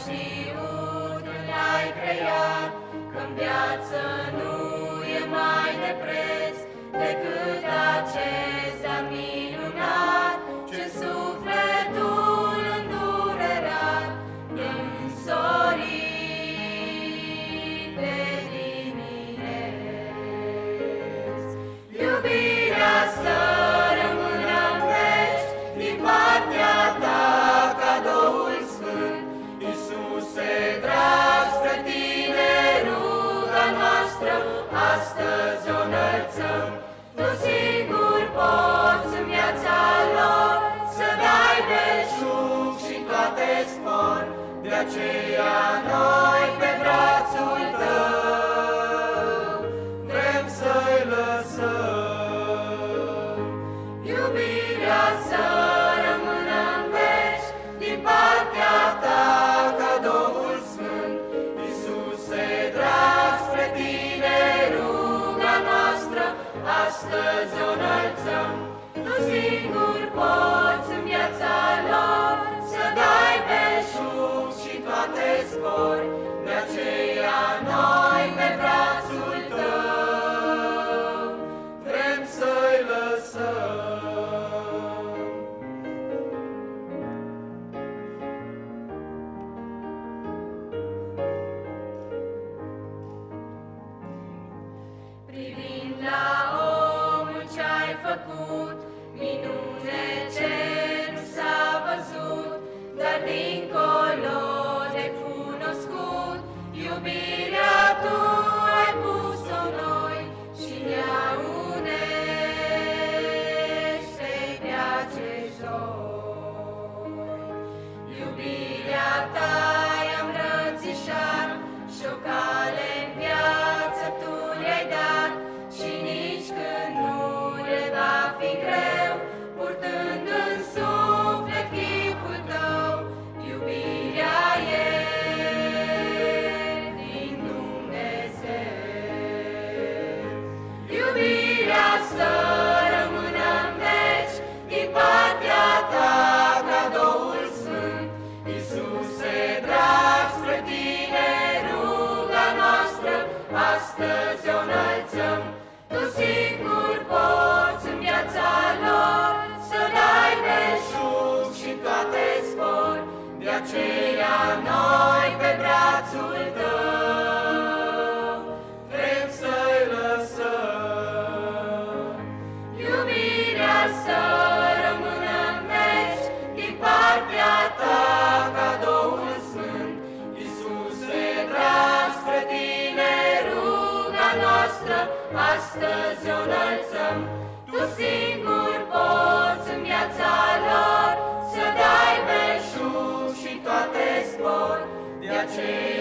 știut când ai creat, când viață nu viață, tu singur poți în viața lor să dai belșug și toate spor, de aceea noi. Oh. să o înălțăm, Tu singur poți în viața lor Să dai belșug și toate spor, De aceea noi pe brațul tău Vrem să-i lăsăm. Iubirea să rămână în veci Din partea ta. astăzi o înălțăm, Tu singur poți în viața lor să dai belșug și toate zbor. De aceea